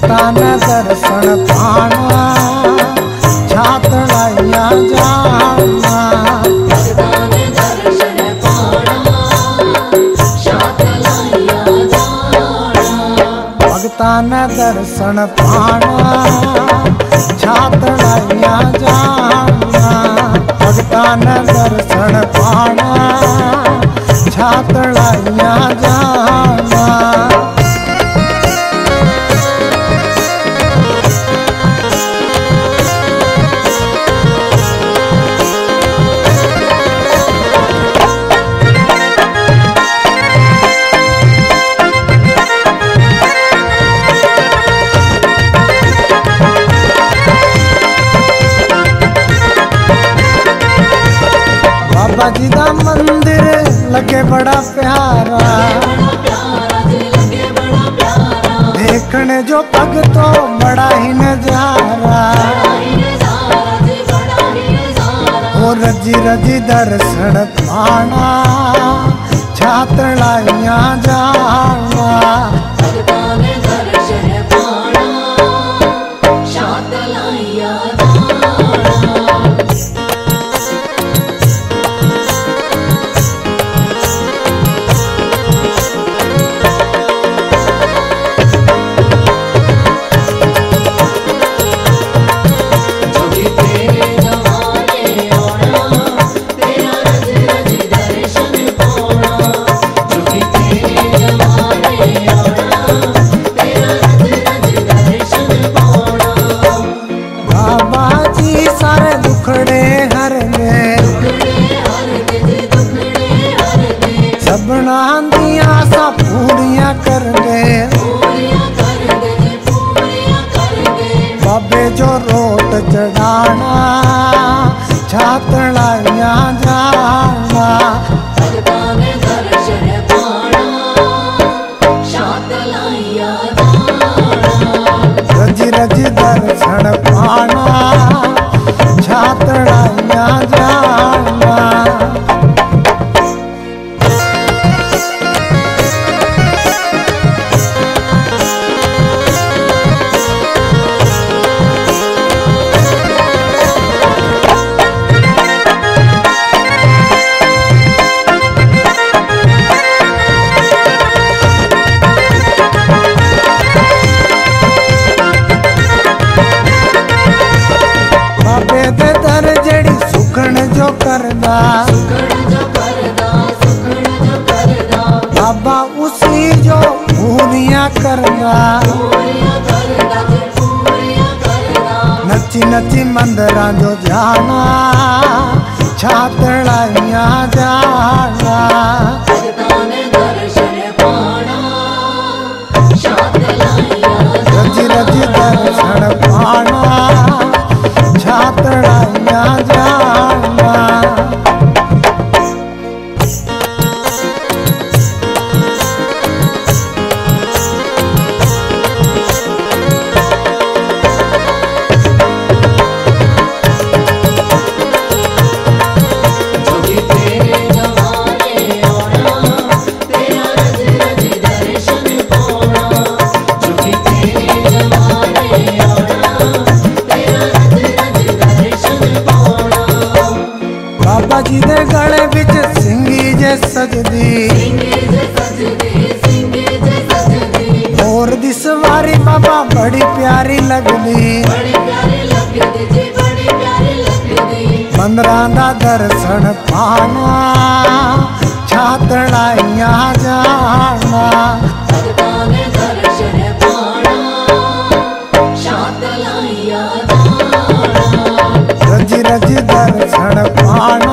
भगतान दर्शन पाना छातड़ाइया जाना पाणा भगतान दर्शन पाना छातड़ाइया जाना जी का मंदिर लगे बड़ा प्यारा। देखने जो पग तो बड़ा ही नज़ारा। ओ रज़ी रज़ी दर्शन पाना छातड़ाइया जाना। ਸਭਨਾਂ ਦੀਆਂ ਸਾ ਪੂਰੀਆਂ ਕਰਦੇ ਬਾਬੇ ਜੋ ਰੋਟ ਚੜਾਣਾ ਛਾਤ ਲਾਈਆਂ ਜਾਣਾ ਸਰਦਾਂ ਨੇ ਦਰਸ਼ਨ ਪਾਣਾ ਛਾਤ ਲਾਈਆਂ ਜਾਣਾ। ਰਜ ਰਜ ਦਰਸ਼ਨ ਪਾਣਾ। सुखड़ बाबा उसी जो पूरियाँ करदा। नची नची मंदरां जो जाना छातड़ाइया जाना। रज रज दर्शन पाना। ਜੇ ਸਜਦੀ। ਹੋਰ ਦੀ ਸਵਾਰੀ ਬਾਬਾ ਬੜੀ ਪਿਆਰੀ ਲੱਗਦੀ। ਮੰਦਰਾਂ ਦਾ ਦਰਸ਼ਨ ਪਾਣਾ ਛਾਤੜਾਈਆਂ ਜਾਣਾ ਰੱਜ ਰੱਜ ਦਰਸ਼ਨ ਪਾਣਾ